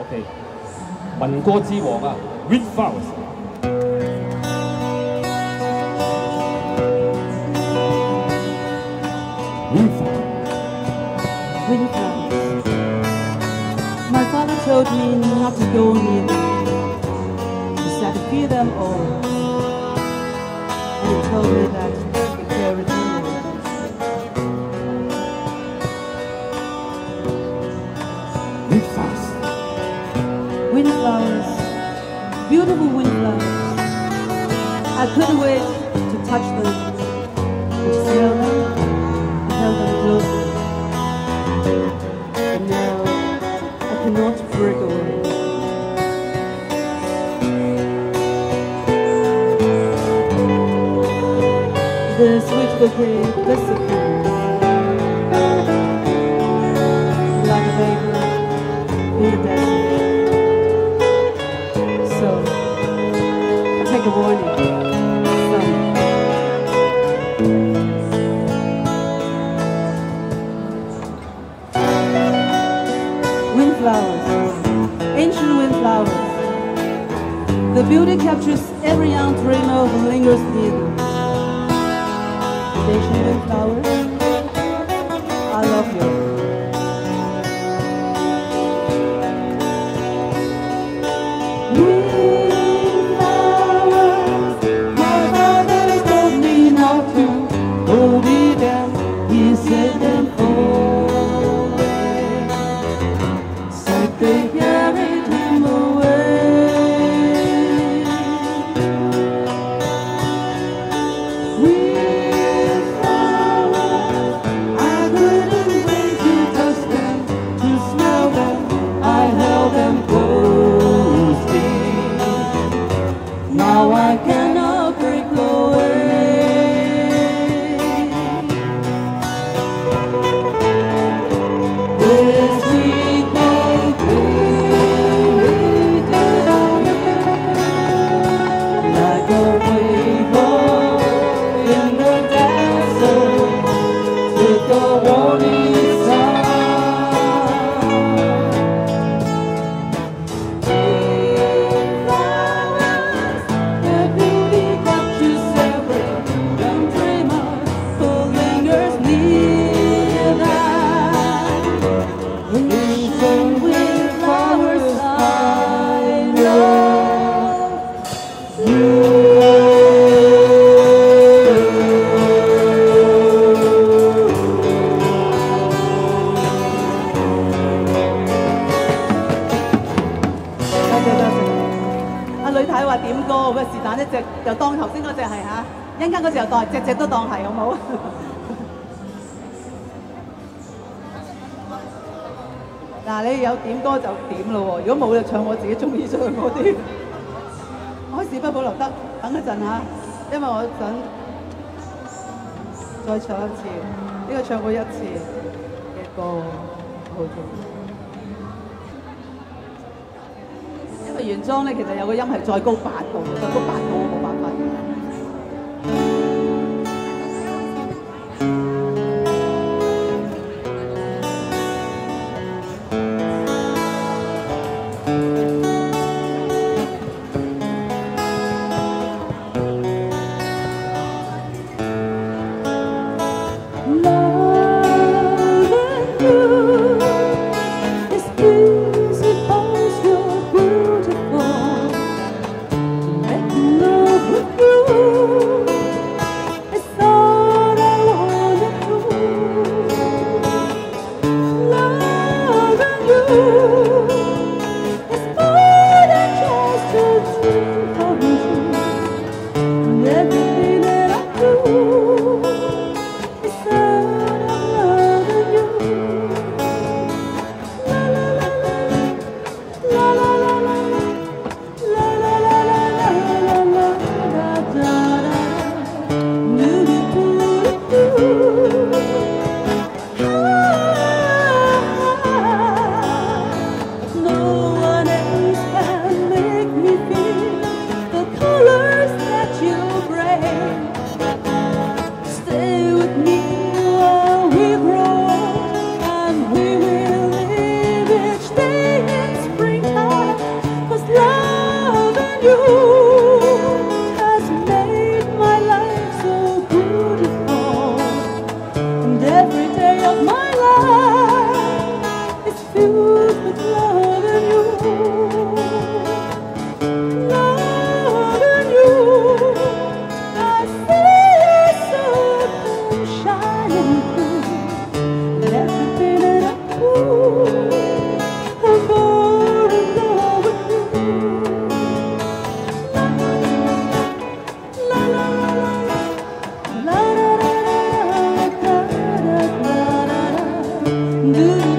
OK，民歌之王啊，Windflowers。Windflowers。 Windflowers. My father told me not to go near them. He said to feed them all. And he told me that he carried them Windflowers。 Beautiful windflowers. I couldn't wait to touch them, to smell them, and held them closely. But now I cannot break away. The sweet bouquet disappears like a vapor in the desert. Windflowers, ancient windflowers. The beauty captures every young dreamer who lingers near them. Ancient windflowers, how I can 點歌，咁啊是但一隻就當頭先嗰隻係嚇，一間嗰隻又當，隻隻都當係，好唔好？嗱，你有點歌就點咯喎，如果冇就唱我自己中意唱嗰啲。開始不保留得，等一陣嚇，因為我想再唱一次，呢、個唱過一次嘅歌，好中意。原裝咧，其實有個音係再高八度，再高八度。Do.